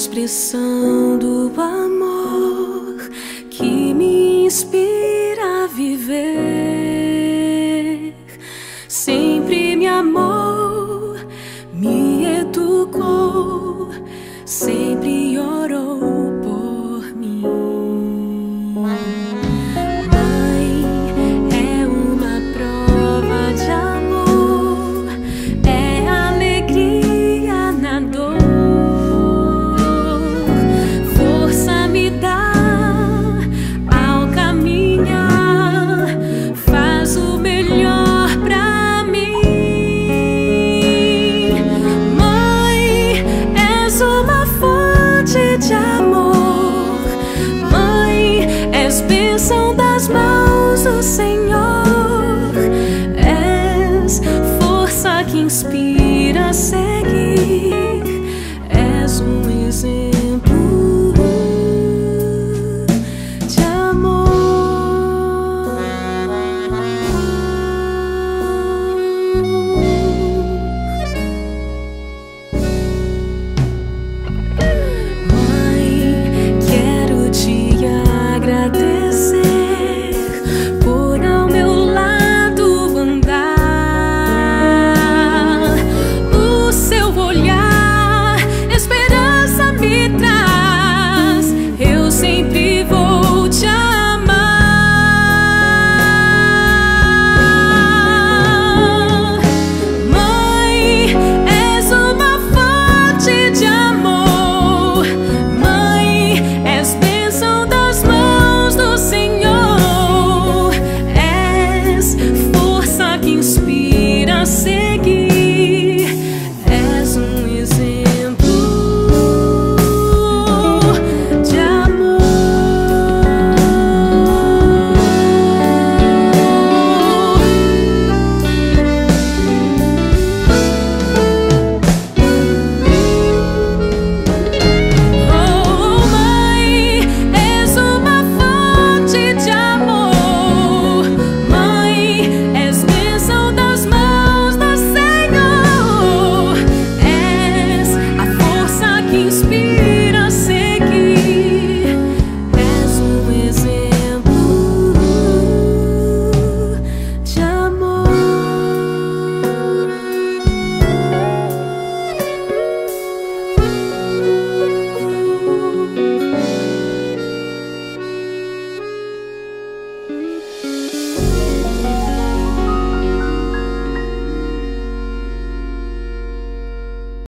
expressão do amor que me inspira a viver. Sempre me amou, me educou. Sempre